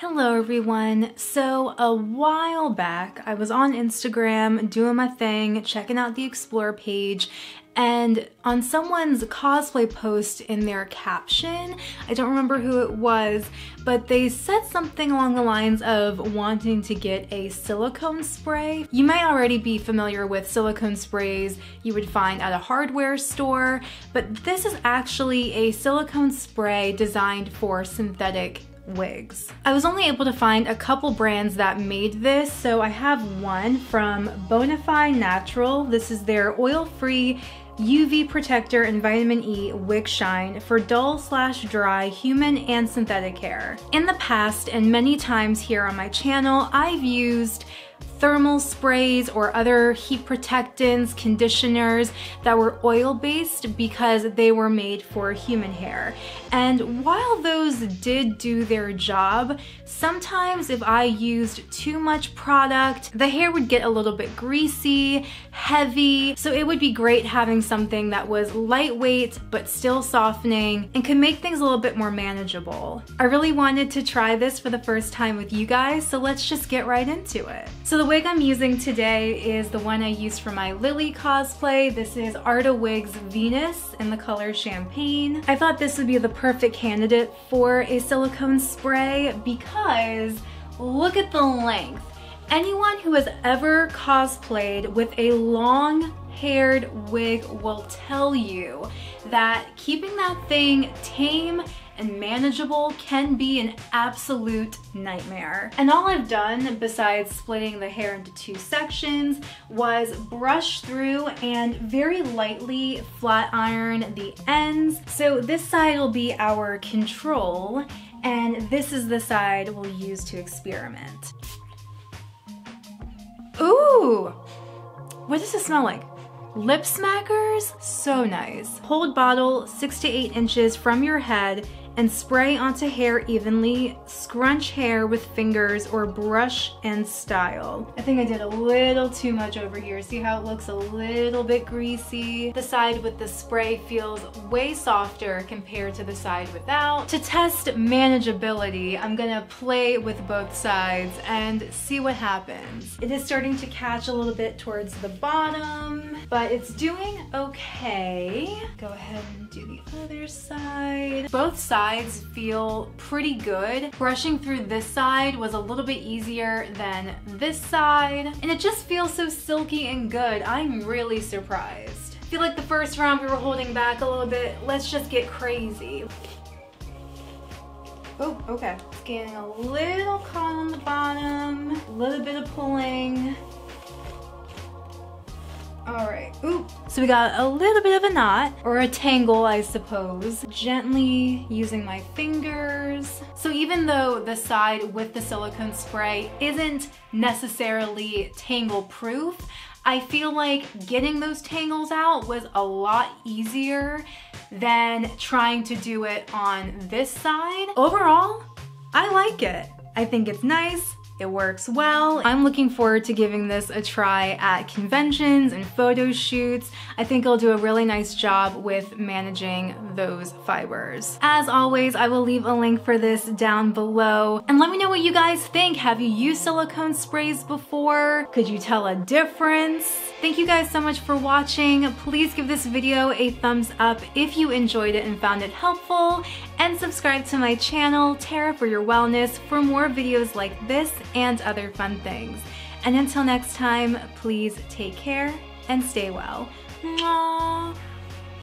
Hello everyone. So a while back, I was on Instagram doing my thing, checking out the explore page, and on someone's cosplay post in their caption, I don't remember who it was, but they said something along the lines of wanting to get a silicone spray. You might already be familiar with silicone sprays you would find at a hardware store, but this is actually a silicone spray designed for synthetic wigs. I was only able to find a couple brands that made this, so I have one from Bonfi Natural. This is their oil-free UV protector and vitamin E wig shine for dull slash dry human and synthetic hair. In the past and many times here on my channel, I've used thermal sprays or other heat protectants, conditioners that were oil based because they were made for human hair. And while those did do their job, sometimes if I used too much product, the hair would get a little bit greasy, heavy, so it would be great having something that was lightweight but still softening and could make things a little bit more manageable. I really wanted to try this for the first time with you guys, so let's just get right into it. So the wig I'm using today is the one I used for my Lily cosplay. This is Arda Wigs Venus in the color Champagne. I thought this would be the perfect candidate for a silicone spray because look at the length. Anyone who has ever cosplayed with a long haired wig will tell you that keeping that thing tame and manageable can be an absolute nightmare. And all I've done besides splitting the hair into two sections was brush through and very lightly flat iron the ends. So this side will be our control and this is the side we'll use to experiment. Ooh, what does it smell like? Lip smackers, so nice. Hold bottle six to eight inches from your head and spray onto hair evenly, scrunch hair with fingers or brush and style. I think I did a little too much over here. See how it looks a little bit greasy? The side with the spray feels way softer compared to the side without. To test manageability, I'm gonna play with both sides and see what happens. It is starting to catch a little bit towards the bottom, but it's doing okay. Go ahead and do the other side. Both sides sides feel pretty good. Brushing through this side was a little bit easier than this side, and it just feels so silky and good. I'm really surprised. I feel like the first round we were holding back a little bit. Let's just get crazy. Oh, okay. It's getting a little caught on the bottom, a little bit of pulling. All right, Ooh. So we got a little bit of a knot, or a tangle, I suppose. Gently using my fingers. So even though the side with the silicone spray isn't necessarily tangle proof, I feel like getting those tangles out was a lot easier than trying to do it on this side. Overall, I like it. I think it's nice. It works well. I'm looking forward to giving this a try at conventions and photo shoots. I think it'll do a really nice job with managing those fibers. As always, I will leave a link for this down below. And let me know what you guys think. Have you used silicone sprays before? Could you tell a difference? Thank you guys so much for watching. Please give this video a thumbs up if you enjoyed it and found it helpful. And subscribe to my channel, Tara for Your Wellness, for more videos like this and other fun things. And until next time, please take care and stay well. Mwah.